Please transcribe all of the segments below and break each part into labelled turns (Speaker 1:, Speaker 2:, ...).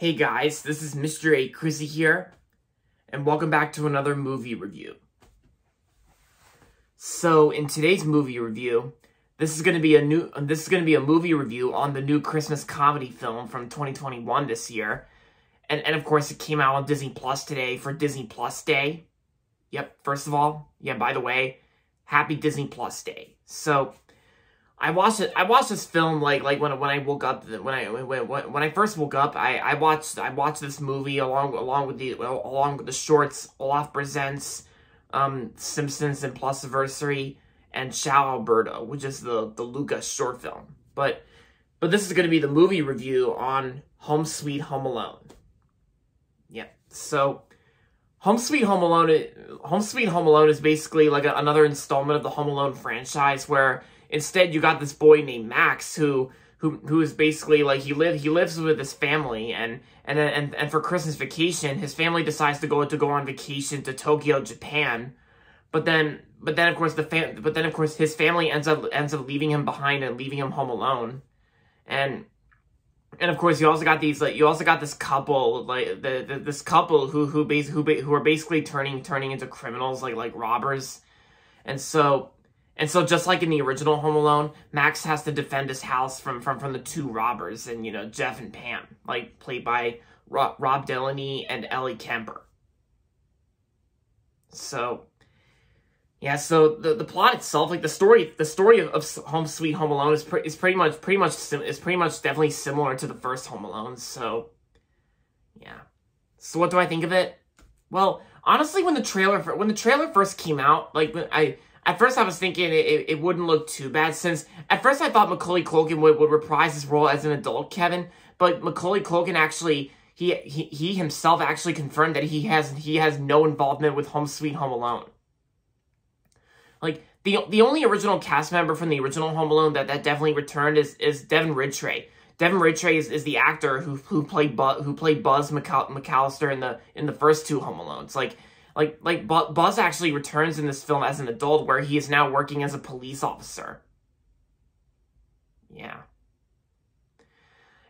Speaker 1: Hey guys, this is Mr. A. Crizzy here, and welcome back to another movie review. So, in today's movie review, this is going to be a new this is going to be a movie review on the new Christmas comedy film from 2021 this year. And and of course it came out on Disney Plus today for Disney Plus Day. Yep, first of all, yeah, by the way, happy Disney Plus Day. So, I watched it. I watched this film like like when when I woke up when I when when I first woke up. I I watched I watched this movie along along with the along with the shorts. Olaf presents, um, Simpsons and Plus Anniversary and Ciao Alberto, which is the the Luca short film. But but this is going to be the movie review on Home Sweet Home Alone. Yeah. So Home Sweet Home Alone Home Sweet Home Alone is basically like a, another installment of the Home Alone franchise where instead you got this boy named Max who who who is basically like he live he lives with his family and and and and for Christmas vacation his family decides to go to go on vacation to Tokyo, Japan. But then, but then of course the fam- but then of course his family ends up ends up leaving him behind and leaving him home alone, and and of course you also got these like you also got this couple like the, the this couple who who bas- who who are basically turning turning into criminals like like robbers, and so and so just like in the original Home Alone, Max has to defend his house from from from the two robbers and you know Jeff and Pam like played by Rob, Rob Delaney and Ellie Kemper. So yeah, so the, the plot itself, like the story, the story of, of Home Sweet Home Alone is pre- is pretty much pretty much is pretty much definitely similar to the first Home Alone. So, yeah. So what do I think of it? Well, honestly, when the trailer when the trailer first came out, like I at first I was thinking it, it, wouldn't look too bad since at first I thought Macaulay Culkin would, would reprise his role as an adult Kevin, but Macaulay Culkin actually he, he he himself actually confirmed that he has he has no involvement with Home Sweet Home Alone. Like the the only original cast member from the original Home Alone that, that definitely returned is is Devin Ratray. Devin Ratray is, is the actor who who played Bu- who played Buzz McAllister in the in the first two Home Alones. Like like like Buzz actually returns in this film as an adult, where he is now working as a police officer. Yeah.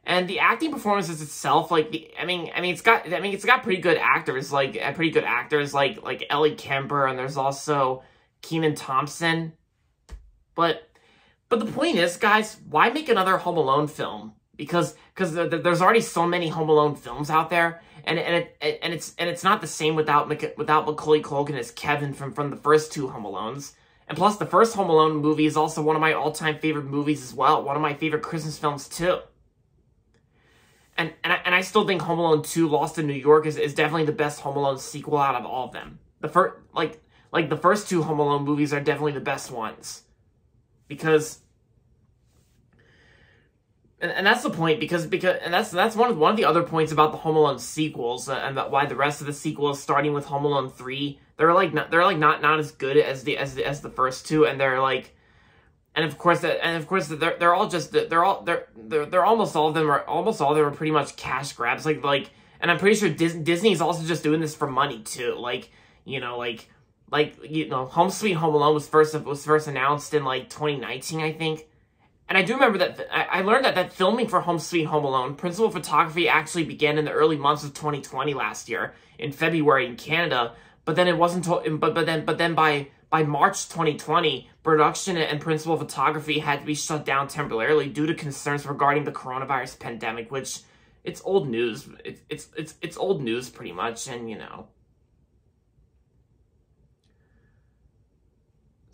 Speaker 1: And the acting performances itself, like the, I mean, I mean, it's got, I mean, it's got pretty good actors, like uh, pretty good actors, like like Ellie Kemper, and there's also Kenan Thompson. But but the point is, guys, why make another Home Alone film? Because because there's already so many Home Alone films out there, and and it and it's and it's not the same without without Macaulay Culkin as Kevin from from the first two Home Alones. And plus, the first Home Alone movie is also one of my all-time favorite movies as well. One of my favorite Christmas films too. And and I, and I still think Home Alone 2 Lost in New York is, is definitely the best Home Alone sequel out of all of them. The first like like the first two Home Alone movies are definitely the best ones. Because and, and that's the point because because and that's that's one of one of the other points about the Home Alone sequels uh, and that why the rest of the sequels starting with Home Alone 3 they're like not they're like not not as good as the as the, as the first two and they're like and of course and of course they're they're all just they're all they're they're, they're almost all of them are almost all of them are pretty much cash grabs like like and I'm pretty sure Disney Disney's also just doing this for money too like you know like like you know home sweet home alone was first was first announced in like 2019 i think and i do remember that i learned that that filming for home sweet home alone principal photography actually began in the early months of 2020 last year in february in canada but then it wasn't but but then but then by by march 2020 production and principal photography had to be shut down temporarily due to concerns regarding the coronavirus pandemic which it's old news it's it's it's, it's old news pretty much and you know.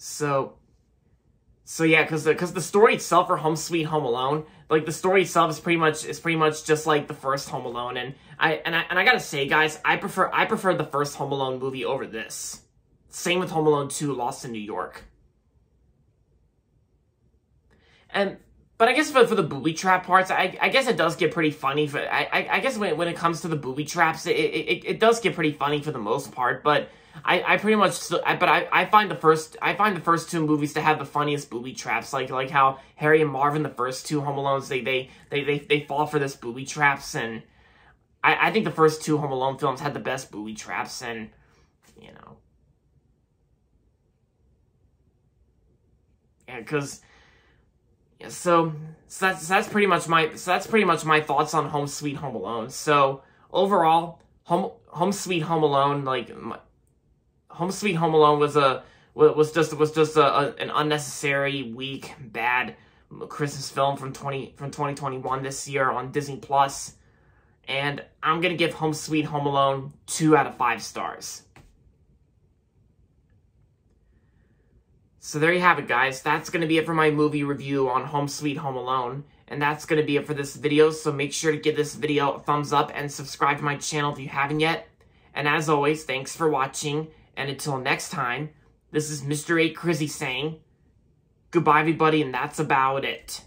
Speaker 1: So, so yeah, because the, the story itself for Home Sweet Home Alone, like the story itself is pretty much is pretty much just like the first Home Alone, and I and I and I gotta say, guys, I prefer I prefer the first Home Alone movie over this. Same with Home Alone 2, Lost in New York. And but I guess for, for the booby trap parts, I, I guess it does get pretty funny. For I, I, I guess when, when it comes to the booby traps, it, it, it does get pretty funny for the most part. But I, I pretty much, I, but I, I find the first, I find the first two movies to have the funniest booby traps, like like how Harry and Marvin, the first two Home Alones, they they they they, they fall for this booby traps, and I, I think the first two Home Alone films had the best booby traps, and you know, yeah, because so, so that's so that's pretty much my so that's pretty much my thoughts on Home Sweet Home Alone. So overall, Home Home Sweet Home Alone like my, Home Sweet Home Alone was a was just was just a, a, an unnecessary, weak, bad Christmas film from twenty from twenty twenty one this year on Disney Plus, and I'm gonna give Home Sweet Home Alone two out of five stars. So there you have it, guys. That's going to be it for my movie review on Home Sweet Home Alone. And that's going to be it for this video, so make sure to give this video a thumbs up and subscribe to my channel if you haven't yet. And as always, thanks for watching, and until next time, this is Mr. A. Crizzy saying, goodbye everybody, and that's about it.